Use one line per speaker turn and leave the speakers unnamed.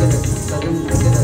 get it, doesn't get it.